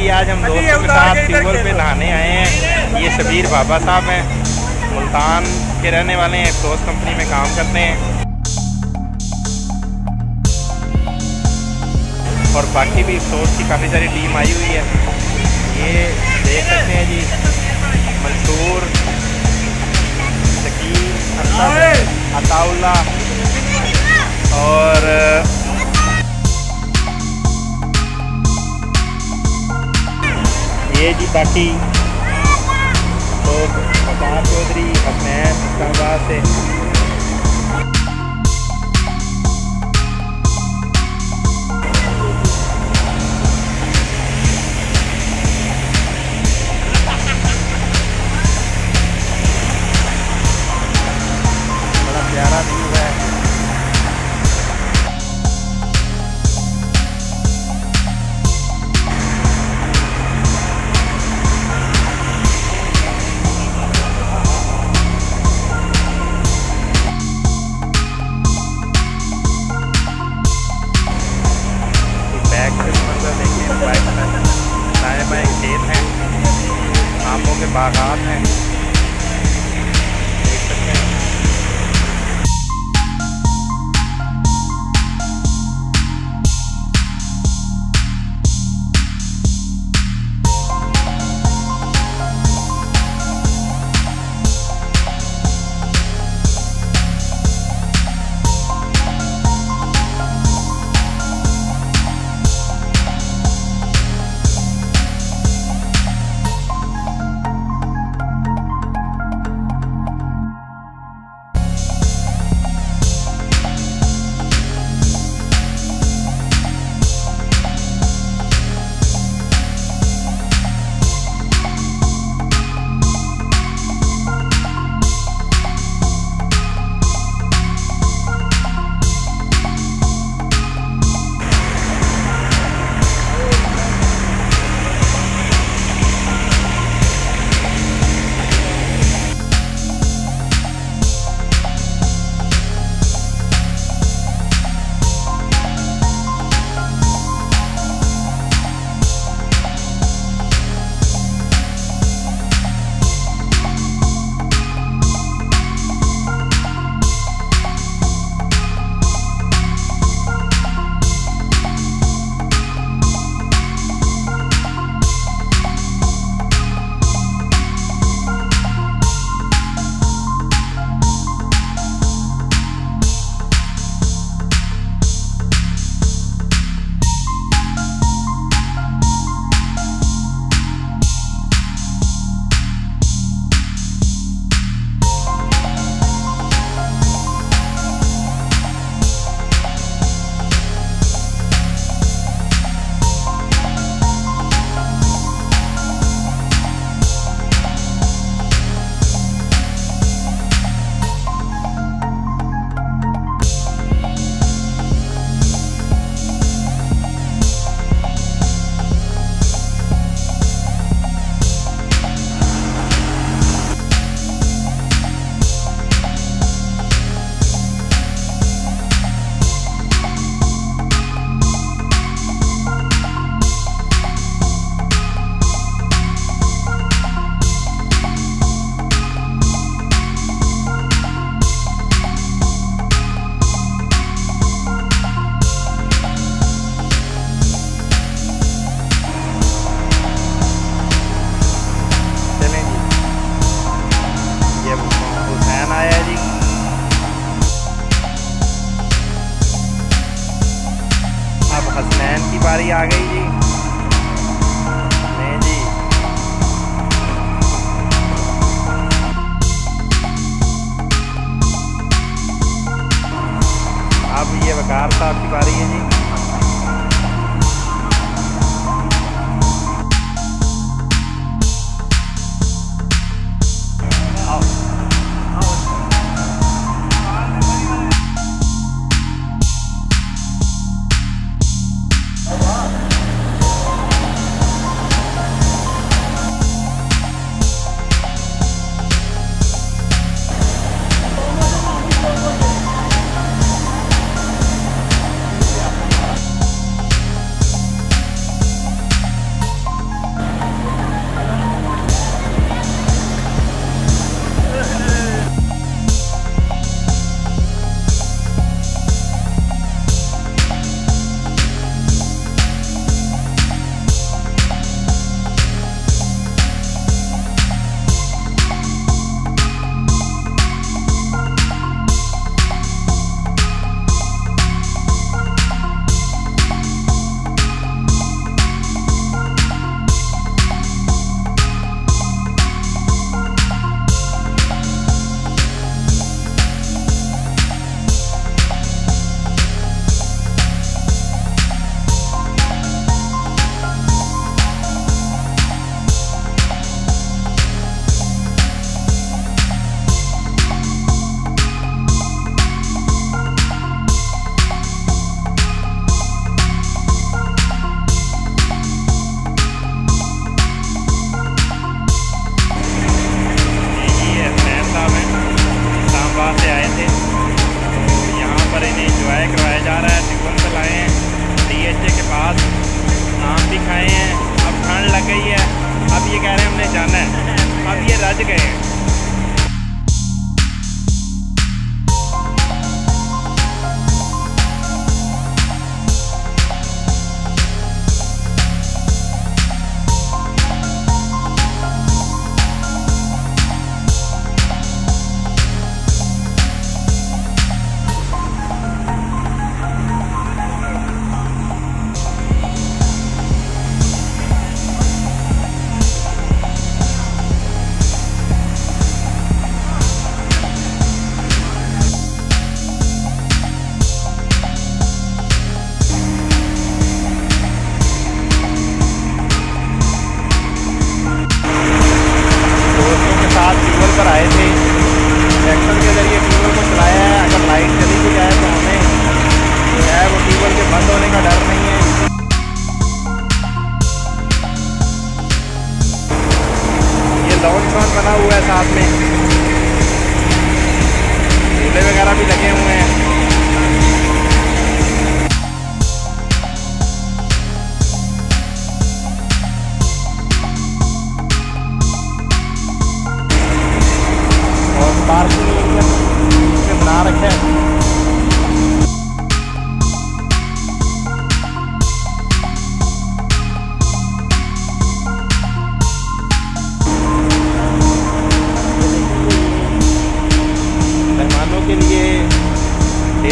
जी आज हम दोस्तों के साथ ट्यूबल पे नहाने आए हैं। ये शबीर बाबा साहब हैं। मुल्तान के रहने वाले हैं। फ्रोज कंपनी में काम करते हैं। और बाकी भी फ्रोज की काफ़ी सारी टीम आई हुई है। ये देख सकते हैं जी। मंसूर शकील अताउल्ला और ये जी बाकी लोग अवतार चौधरी हसनैन इस्लामाबाद से बागात हैं।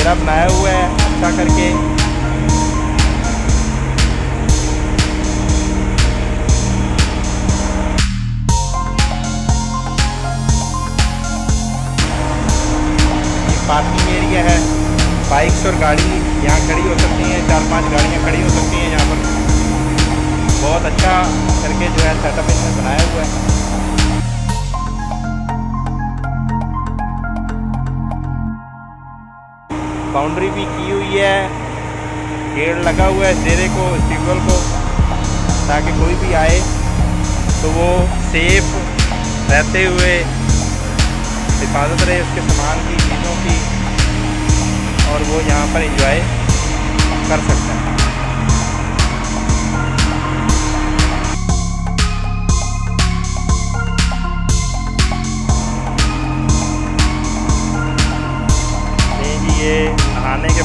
डेरा बनाया हुआ है अच्छा करके। पार्किंग एरिया है। बाइक्स और गाड़ी यहाँ खड़ी हो सकती हैं, चार पाँच गाड़ियाँ खड़ी हो सकती हैं यहाँ पर। बहुत अच्छा करके जो है सेटअप इन्होंने बनाया हुआ है। बाउंड्री भी की हुई है। गेट लगा हुआ है डेरे को सिग्नल को, ताकि कोई भी आए। तो वो सेफ़ रहते हुए हिफाजत रहे उसके सामान की, चीज़ों की, और वो यहाँ पर इंजॉय कर सकता है।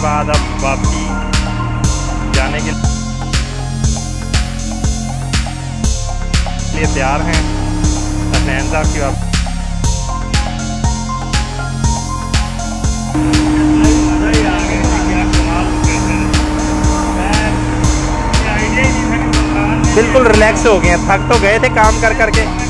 बाद अब वापसी। जाने के लिए तैयार हैं। हसनैन साहब की वापसी। बिल्कुल रिलैक्स हो गए हैं। थक तो गए थे काम कर करके